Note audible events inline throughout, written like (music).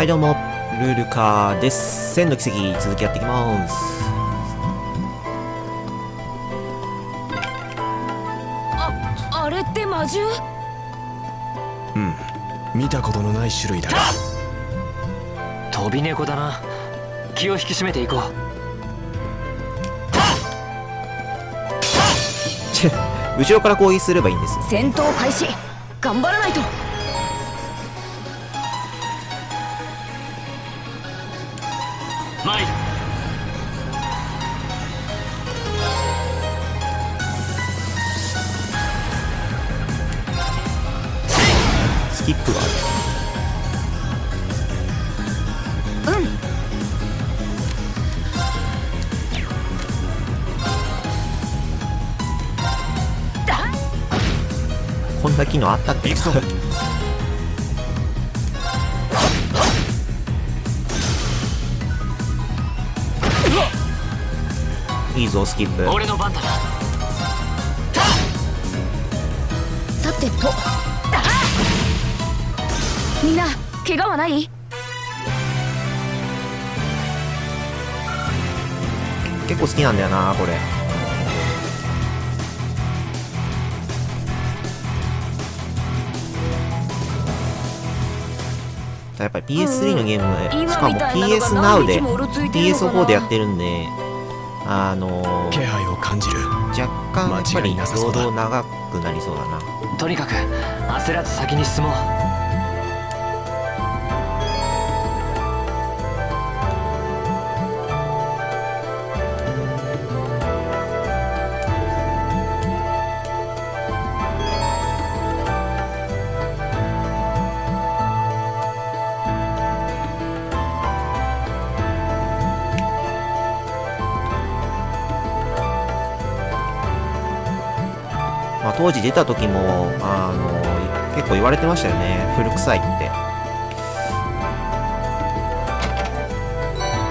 はいどうも、ルールカーです。千の奇跡、続きやっていきます。ああれって魔獣？うん。見たことのない種類だが飛び猫だな。気を引き締めていこう。(laughs) 後ろから攻撃すればいいんですよ。戦闘開始。頑張らないとこんな機能あったっけ？(laughs) いいぞ、スキップ。俺の番だな。さてと。みんな怪我はない？結構好きなんだよな、これ。やっぱり PS3 のゲームしかも PS 何 Now で日もうろついてるのかな。PS4 でやってるんで、あの気配を感じる。若干やっぱ間違り労働長くなりそうだな。とにかく焦らず先に進もうまあ、当時出た時も、あの結構言われてましたよね。古臭いって。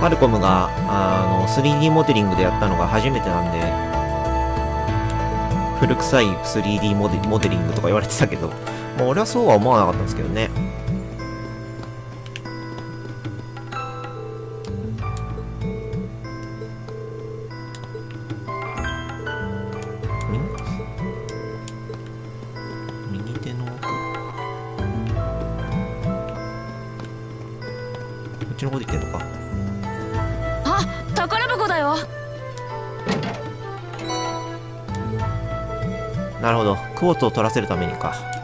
マルコムが、あの 3D モデリングでやったのが初めてなんで、古臭い 3D モデモデリングとか言われてたけど、まあ、俺はそうは思わなかったんですけどね。クォートを取らせるためにか。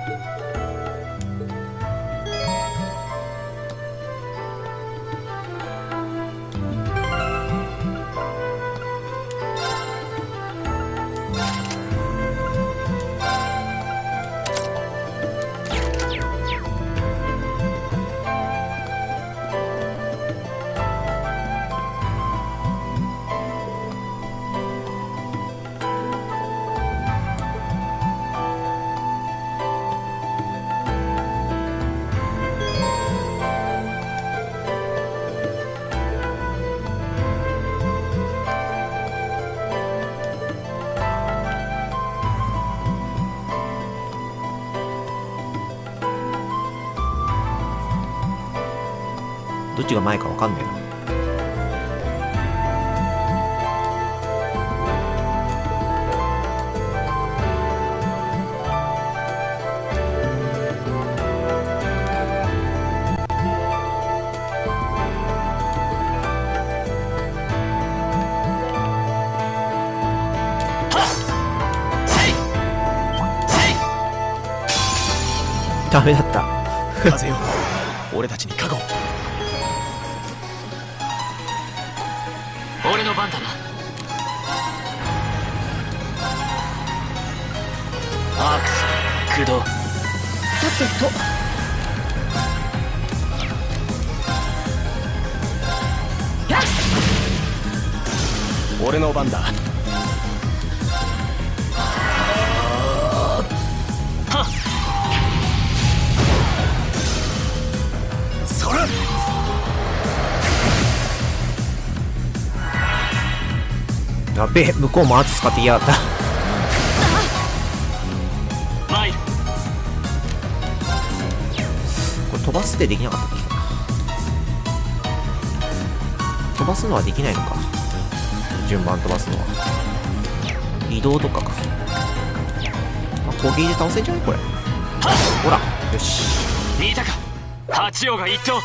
っちが前かわかんないな。ダメだった。風よ。俺たちに。俺の番だな。アークス駆動。さてと。俺の番だやべえ向こうも圧使ってきやがった。これ飛ばすってできなかったっけ？飛ばすのはできないのか。順番飛ばすのは。移動とかか、まあ、攻撃で倒せんじゃない？これ。ほら。よし。見たか。八王が一頭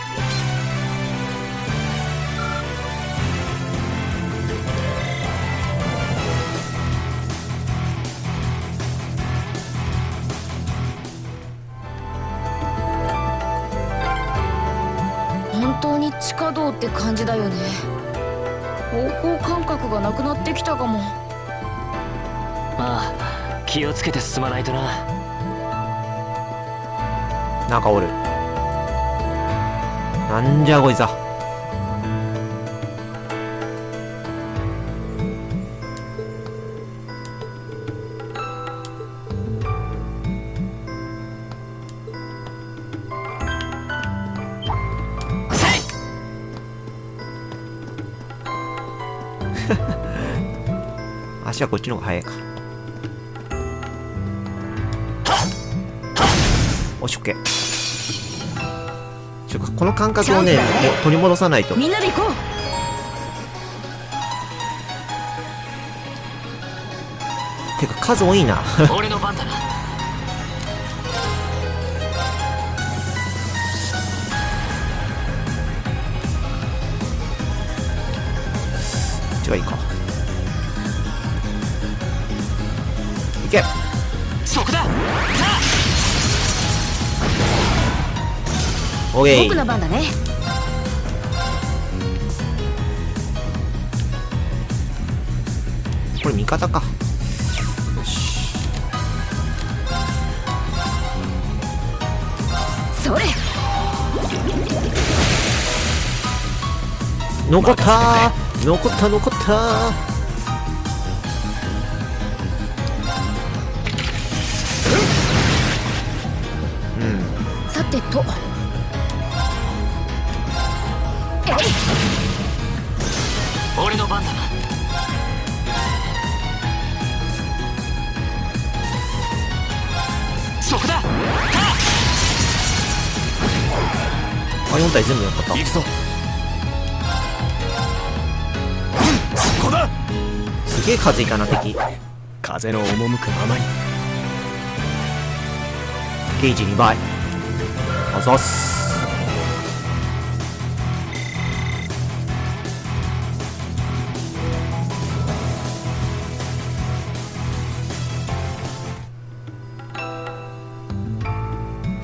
地下道って感じだよね。方向感覚がなくなってきたかも。まあ気をつけて進まないとな。なんかおる。なんじゃこいつは足はこっちの方が速いか。おし OK ちょこの感覚をね取り戻さないと。みんなで行こう。てか数多いな。俺 (laughs) オーケ僕ーの番だねこれ味方かよしそれ残ったー残った残った行くぞ。そこだすげえ風いかな敵。風の赴くままに。ゲージ2倍あざっす。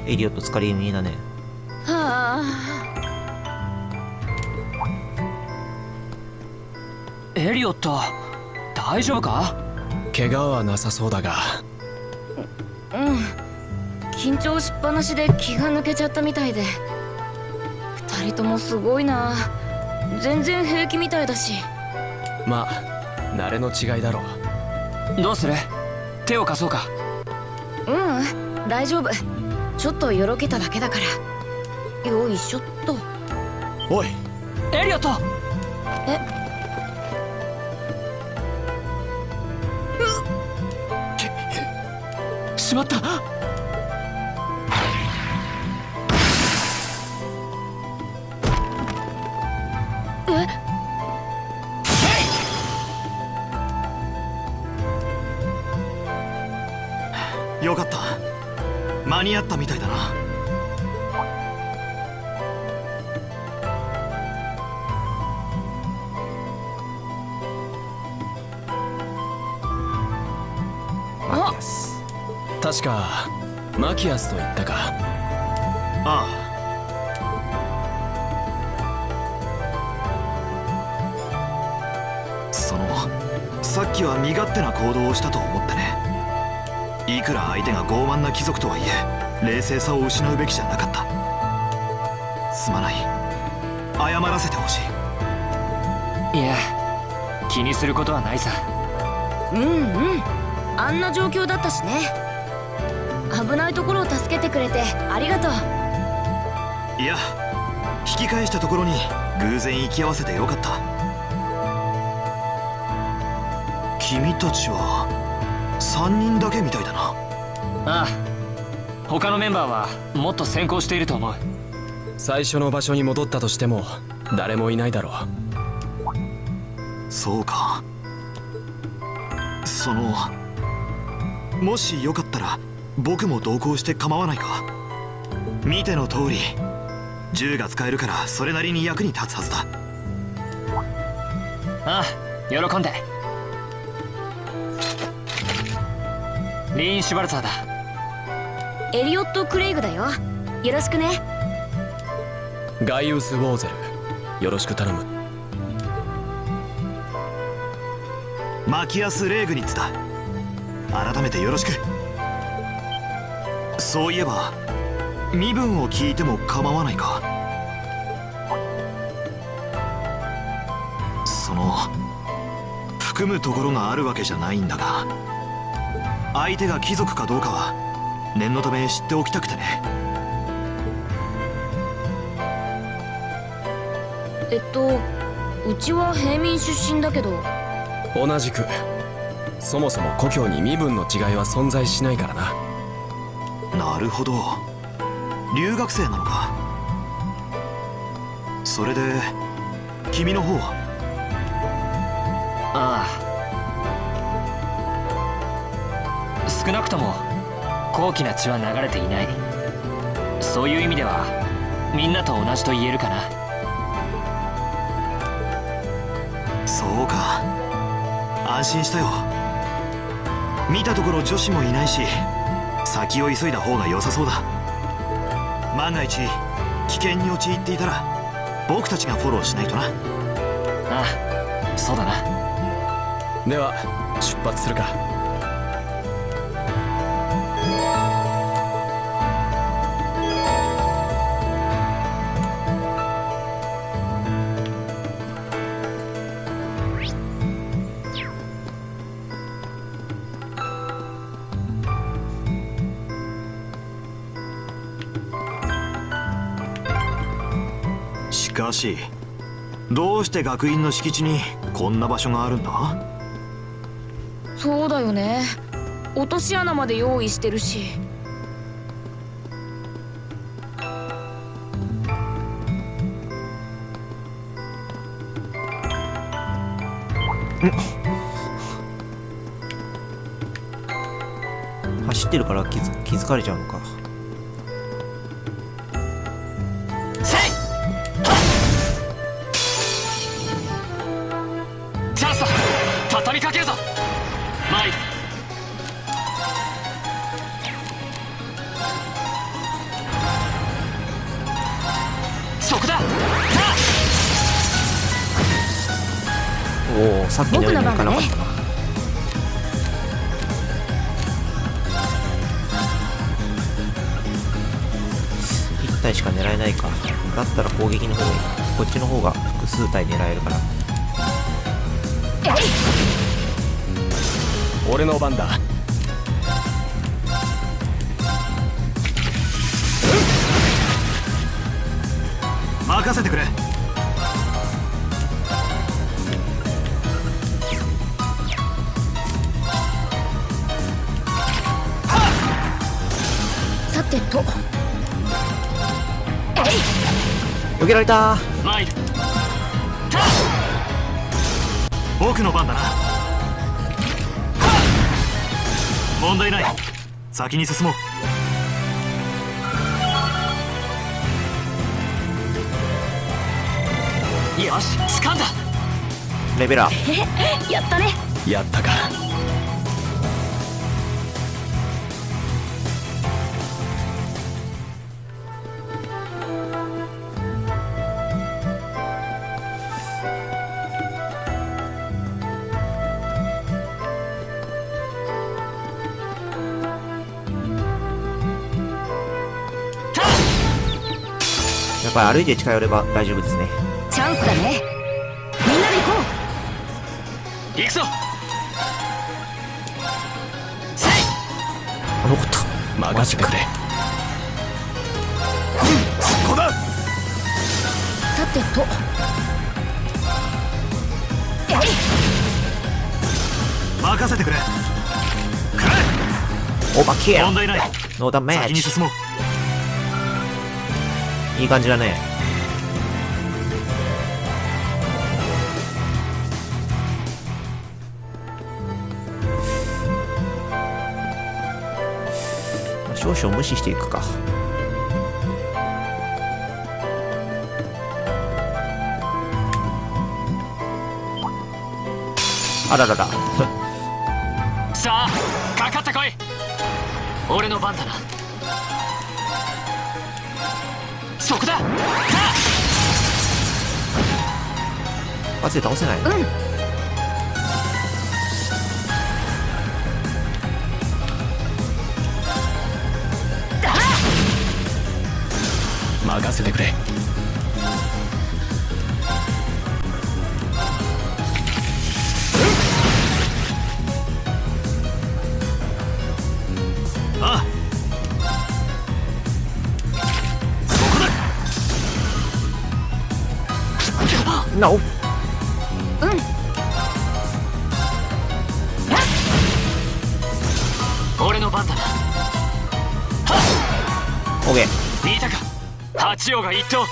エリオット疲れ気味だねエリオット大丈夫か？怪我はなさそうだが。うん。緊張しっぱなしで気が抜けちゃったみたいで。二人ともすごいな。全然平気みたいだし。まあ慣れの違いだろう。どうする？手を貸そうか。ううん大丈夫。ちょっとよろけただけだから。よいしょっと。おい。エリオット！え？しまった。え？よかった。間に合ったみたいだ確かマキアスと言ったか。ああ。そのさっきは身勝手な行動をしたと思ってね。いくら相手が傲慢な貴族とはいえ冷静さを失うべきじゃなかった。すまない。謝らせてほしい。いや気にすることはないさ。うんうん。あんな状況だったしね危ないところを助けてくれてありがとう。いや引き返したところに偶然行き合わせてよかった。君たちは3人だけみたいだな。ああ他のメンバーはもっと先行していると思う。最初の場所に戻ったとしても誰もいないだろそうか。そのもしよかったら僕も同行して構わないか？見ての通り銃が使えるからそれなりに役に立つはずだ。ああ喜んで。リーン・シュバルツァーだ。エリオット・クレイグだよ。よろしくね。ガイウス・ウォーゼルよろしく頼む。マキアス・レーグニッツだ。改めてよろしくそういえば身分を聞いても構わないか。その含むところがあるわけじゃないんだが相手が貴族かどうかは念のため知っておきたくてね。えっとうちは平民出身だけど。同じくそもそも故郷に身分の違いは存在しないからななるほど。留学生なのか。それで君の方は？ああ。少なくとも高貴な血は流れていない。そういう意味ではみんなと同じと言えるかな。そうか。安心したよ。見たところ女子もいないし先を急いだ方が良さそうだ。万が一危険に陥っていたら僕たちがフォローしないとな。ああそうだな。では出発するかしかしどうして学院の敷地にこんな場所があるんだ？そうだよね。落とし穴まで用意してるし。(laughs) 走ってるから気づ気づかれちゃうのかおおさっきのようにもいかなかったな。1体しか狙えないか。だったら攻撃の方がいいこっちの方が複数体狙えるから。俺の番だ。任せてくれけられた。あマイル僕の番だな。問題ない。先に進もう。よし掴んだ。レベラー (laughs) やったね。やったかやっぱり歩いて近寄れば大丈夫ですね。チャンスだね。みんなで行こ行くぞ。せいあのこと任せてくれ。そこだ。うさてと。任せてくれ。オーバーキル問題ない。ノーダメージ。先に進もういい感じだね。少々無視していくか。あららら。さあかかってこい。俺の番だな。そこださマジで倒せないうん番だ。なオーケー。見たか？八王が一等。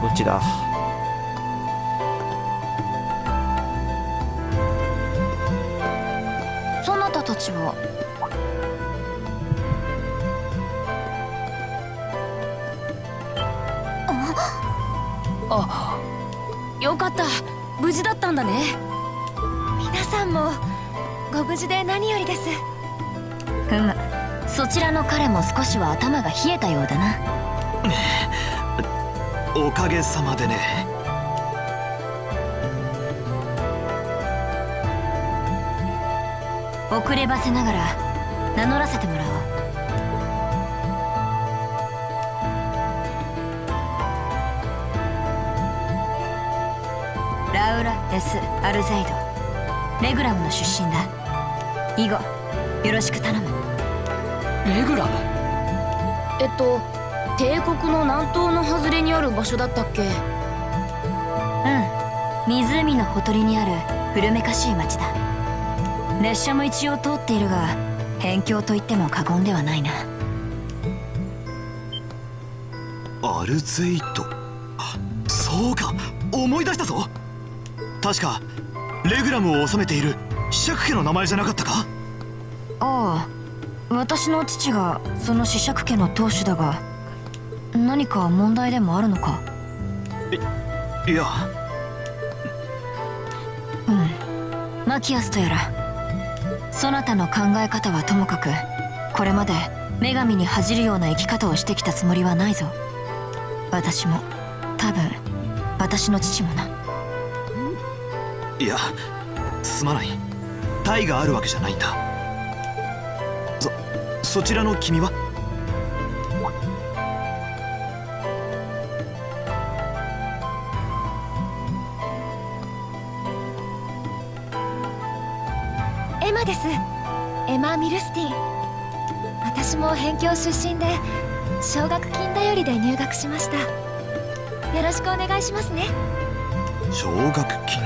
どっちだ？無事で何よりです。ふむそちらの彼も少しは頭が冷えたようだな。おかげさまでね。遅ればせながら名乗らせてもらおう。ラウラ・エス・アルゼイド。レグラムの出身だ以後よろしく頼む。レグラム？えっと帝国の南東の外れにある場所だったっけ？うん。湖のほとりにある古めかしい町だ。列車も一応通っているが辺境と言っても過言ではないな。アルゼイト？あそうか。思い出したぞ。確かレグラムを治めている家の名前じゃなかったか？ああ私の父がその子爵家の当主だが何か問題でもあるのか？いや。うん。マキアスとやら。そなたの考え方はともかくこれまで女神に恥じるような生き方をしてきたつもりはないぞ。私も多分私の父もな。いやすまない体があるわけじゃないんだ。そそちらの君は？エマです。エマ・ミルスティ。ン私も辺境出身で奨学金頼りで入学しました。よろしくお願いしますね。奨学金？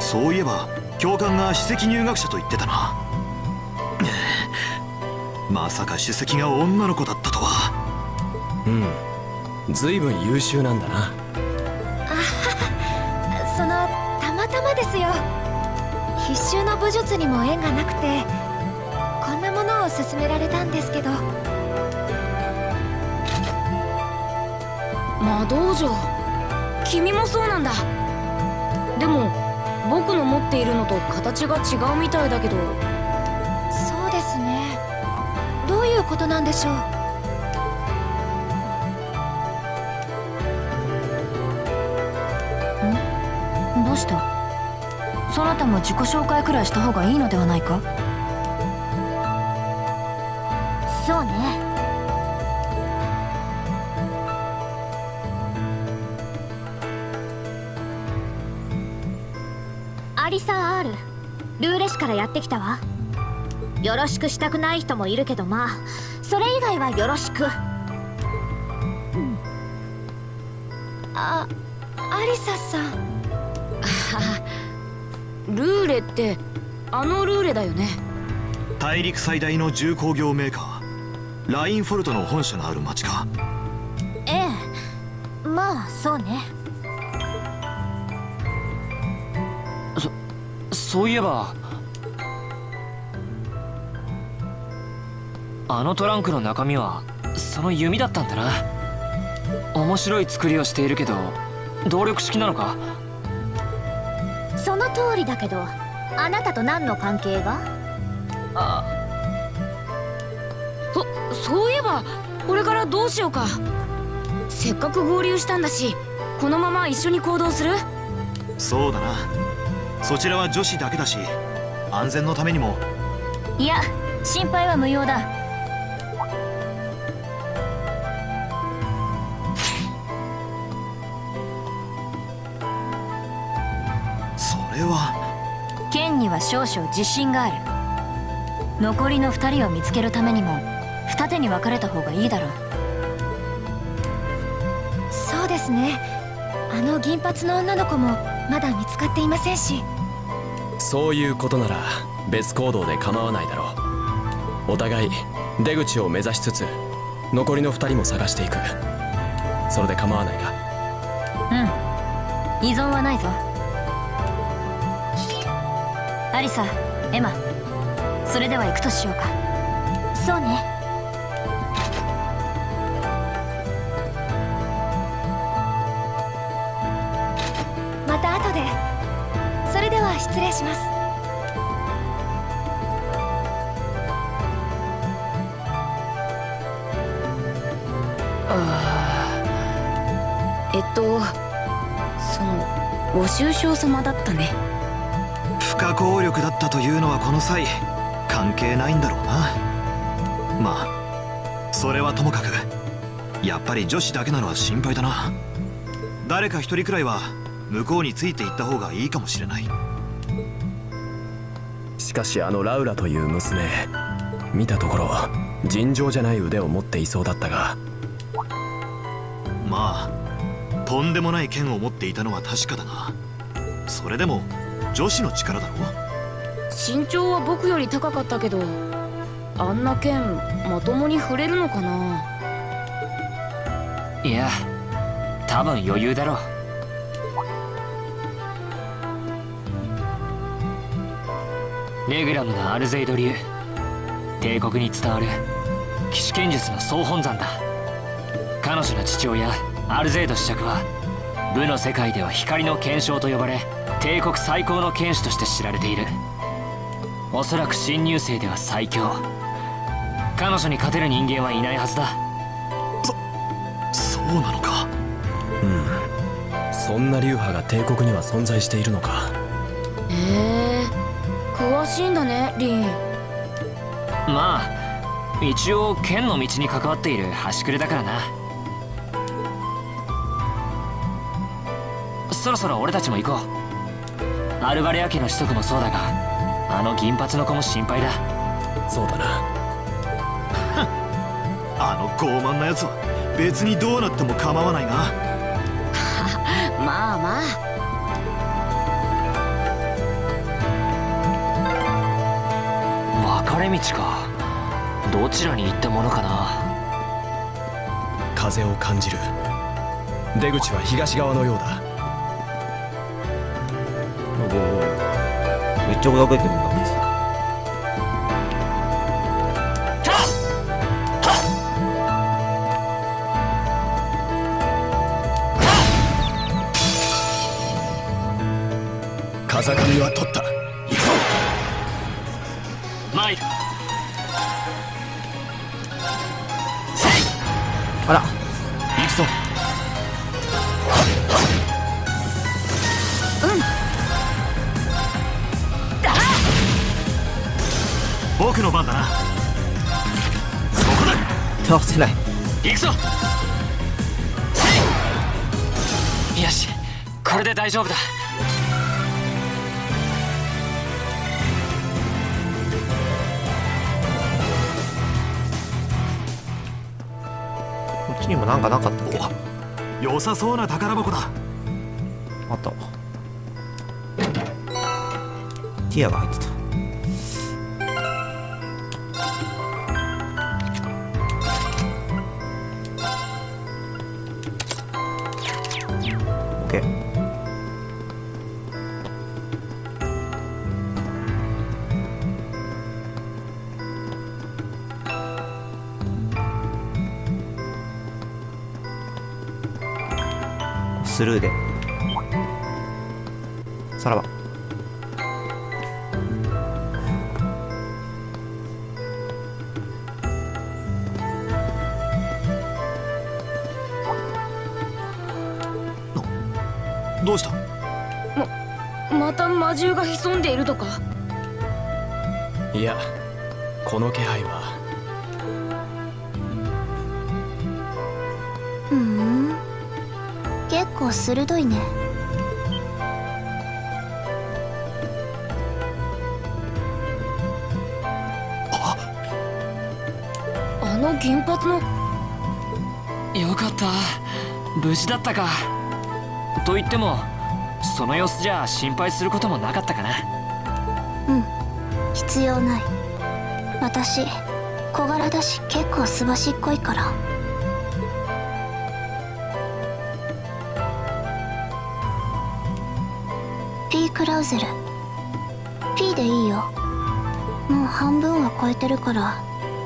そういえば教官が首席入学者と言ってたな。まさか首席が女の子だったとは。うん。随分優秀なんだな。そのたまたまですよ。必修の武術にも縁がなくてこんなものを勧められたんですけど。魔道場君もそうなんだ。でも僕の持っているのと形が違うみたいだけど。そうですね。どういうことなんでしょう？どうした？そなたも自己紹介くらいした方がいいのではないか？そうねからやってきたわ。よろしくしたくない人もいるけどまあそれ以外はよろしく。あアリサさん。(laughs) ルーレってあのルーレだよね。大陸最大の重工業メーカーラインフォルトの本社のある町か。ええ。ああそうね。そういえばあのトランクの中身はその弓だったんだな。面白い作りをしているけど動力式なのか？その通りだけどあなたと何の関係が？あそそういえばこれからどうしようか。せっかく合流したんだしこのまま一緒に行動する？そうだな。そちらは女子だけだし安全のためにも。いや心配は無用だは少々自信がある。残りの2人を見つけるためにも二手に分かれた方がいいだろう。そうですね。あの銀髪の女の子もまだ見つかっていませんし。そういうことなら別行動で構わないだろう。お互い出口を目指しつつ残りの2人も探していく。それで構わないか？うん。依存はないぞアリサエマそれでは行くとしようか。そうね。また後で。それでは失礼します。あえっとそのご愁傷様だったね。不可抗力だったというのはこの際関係ないんだろうな。まあそれはともかくやっぱり女子だけなのは心配だな。誰か一人くらいは向こうについていった方がいいかもしれない。しかしあのラウラという娘見たところ尋常じゃない腕を持っていそうだったが。まあとんでもない剣を持っていたのは確かだな。それでも女子の力だろ身長は僕より高かったけどあんな剣まともに触れるのかな？いや多分余裕だろう。レグラムのアルゼイド流帝国に伝わる騎士剣術の総本山だ。彼女の父親アルゼイド子爵は武の世界では光の剣将と呼ばれ帝国最高の剣士として知られている。おそらく新入生では最強。彼女に勝てる人間はいないはずだ。そうなのか？そんな流派が帝国には存在しているのか？へえ詳しいんだねリン。まあ一応剣の道に関わっている端くれだからなそろそろ俺たちも行こう。アルバレア家の子息もそうだがあの銀髪の子も心配だ。そうだな。(laughs) あの傲慢なやつは別にどうなっても構わないな。(laughs) まあまあ。分かれ道か。どちらに行ったものかな。風を感じる。出口は東側のようだちゃ砕けてるんだ風上は取った。せない。行くぞ。よしこれで大丈夫だ。こっちにもなんかなかったっけ？あ良さそうな宝箱だ。った。ティアが入ってたスルーで。さらば。どうした？また魔獣が潜んでいるとか？いやこの気配は。ふん。結構鋭いね。あの銀髪の。よかった。無事だったか。と言ってもその様子じゃ心配することもなかったかな。うん。必要ない。私小柄だし結構すばしっこいからウゼル P でいいよ。もう半分は超えてるから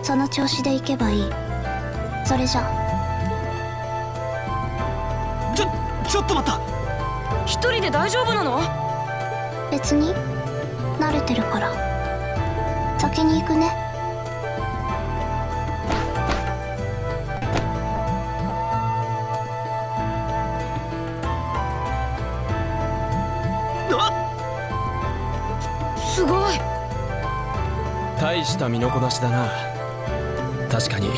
その調子でいけばいい。それじゃ。ちょちょっと待った。一人で大丈夫なの？別に。慣れてるから。先に行くね大した身のこなしだな。確かに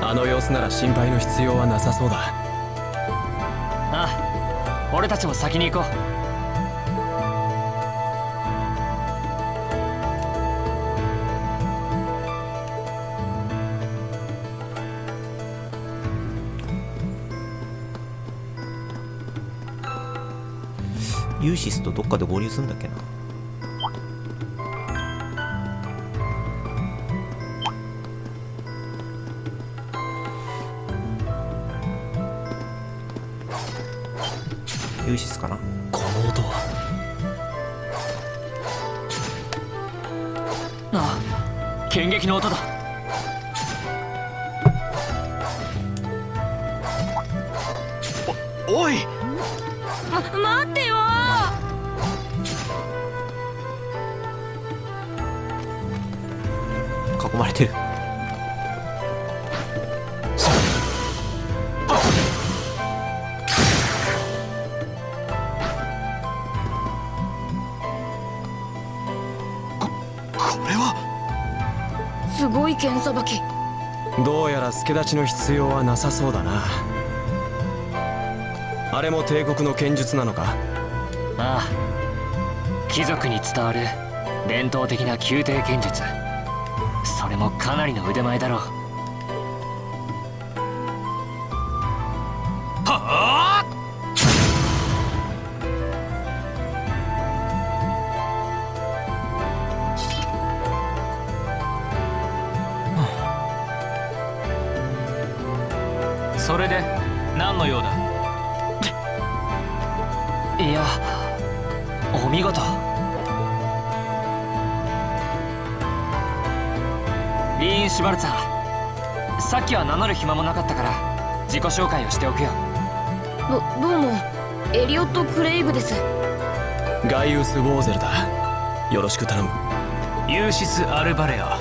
あの様子なら心配の必要はなさそうだ。ああ俺たちも先に行こう。ユーシスとどっかで合流するんだっけなユーシスかな？この音は。ああ。剣撃の音だ。おい。ま待ってよ。囲まれてるどうやら助太刀の必要はなさそうだな。あれも帝国の剣術なのか？ああ。貴族に伝わる伝統的な宮廷剣術。それもかなりの腕前だろう。いやお見事。リーン・シュバルツァーさっきは名乗る暇もなかったから自己紹介をしておくよ。どどうもエリオット・クレイグです。ガイウス・ウォーゼルだ。よろしく頼む。ユーシス・アルバレア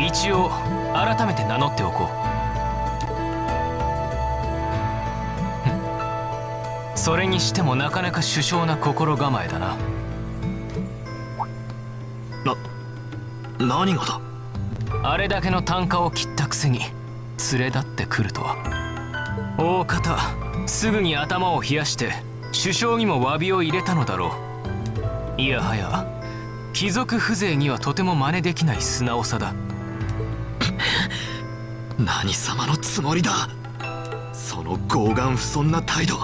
一応改めて名乗っておこうそれにしてもなかなか殊勝な心構えだな。な何がだ？あれだけの単価を切ったくせに連れ立ってくるとは。大方すぐに頭を冷やして首相にも詫びを入れたのだろう。いやはや貴族風情にはとても真似できない素直さだ。(laughs) 何様のつもりだ？その傲岸不遜な態度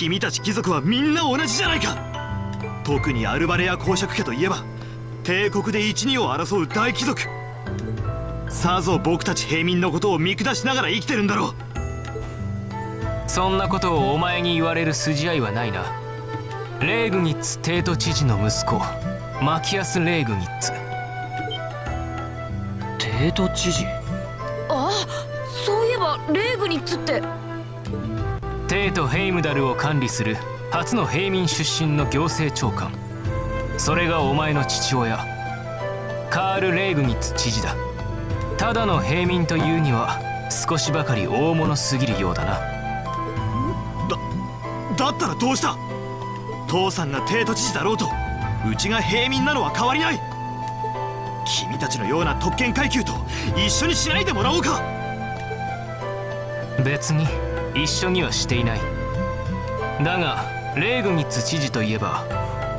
君たち貴族はみんな同じじゃないか。特にアルバレア公爵家といえば帝国で一二を争う大貴族。さぞ僕たち平民のことを見下しながら生きてるんだろう。そんなことをお前に言われる筋合いはないな。レーグニッツ帝都知事の息子マキアス・レーグニッツ。帝都知事？あそういえばレーグニッツって帝都ヘイムダルを管理する初の平民出身の行政長官。それがお前の父親。カール・レーグニッツ知事だ。ただの平民というには少しばかり大物すぎるようだな。だったらどうした？父さんが帝都知事だろうとうちが平民なのは変わりない。君たちのような特権階級と一緒にしないでもらおうか。別に一緒にはしていない。だがレーグニッツ知事といえば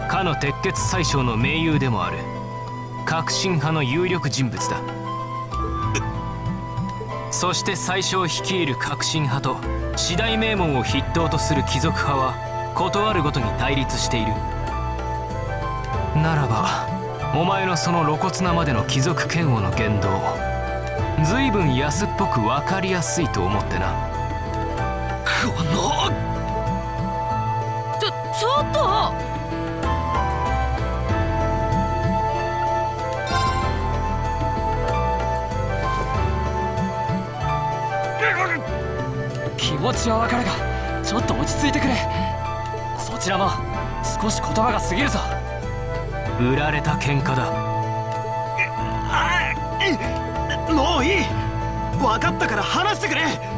かの鉄血宰相の盟友でもある革新派の有力人物だ。そして最初を率いる革新派と次第名門を筆頭とする貴族派は事あるごとに対立している。ならばお前のその露骨なまでの貴族嫌悪の言動随分安っぽく分かりやすいと思ってな。このちょちょっと気持ちはわかるがちょっと落ち着いてくれ。そちらも少し言葉が過ぎるぞ。売られた喧嘩だ。もういい。分かったから話してくれ。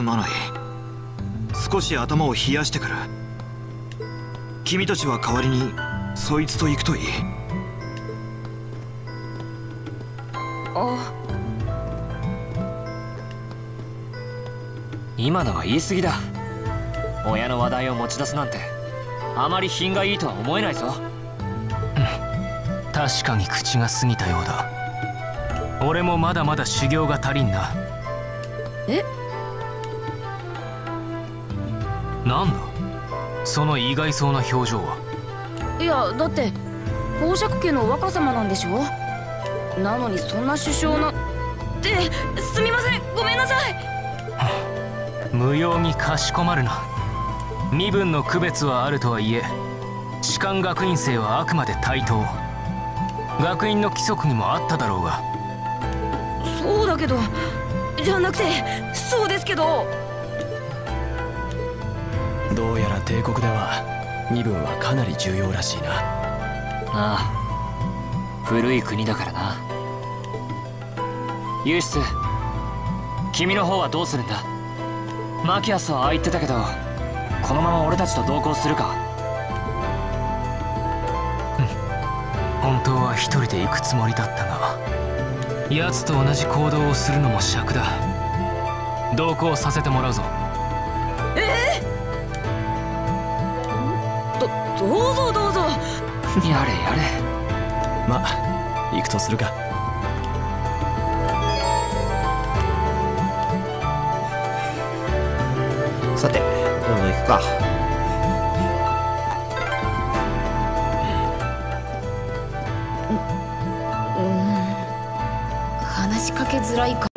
すまない。少し頭を冷やしてくる君たちは代わりにそいつと行くといい。あ今のは言い過ぎだ。親の話題を持ち出すなんてあまり品がいいとは思えないぞ。確かに口が過ぎたようだ。俺もまだまだ修行が足りんな。え？なんだ？その意外そうな表情は？いやだって公爵家の若様なんでしょ？なのにそんな首相のってすみませんごめんなさい。無用にかしこまるな。身分の区別はあるとはいえ士官学院生はあくまで対等。学院の規則にもあっただろうが。そうだけどじゃなくてそうですけどどうやら帝国では身分はかなり重要らしいな。ああ。古い国だからな。ユーシス君の方はどうするんだ？マキアスはああ言ってたけどこのまま俺たちと同行するか？本当は一人で行くつもりだったが奴と同じ行動をするのも尺だ。同行させてもらうぞどどうぞどうぞ。やれやれ。まあ行くとするか。さてどんどん行くか。うーん。話しかけづらいか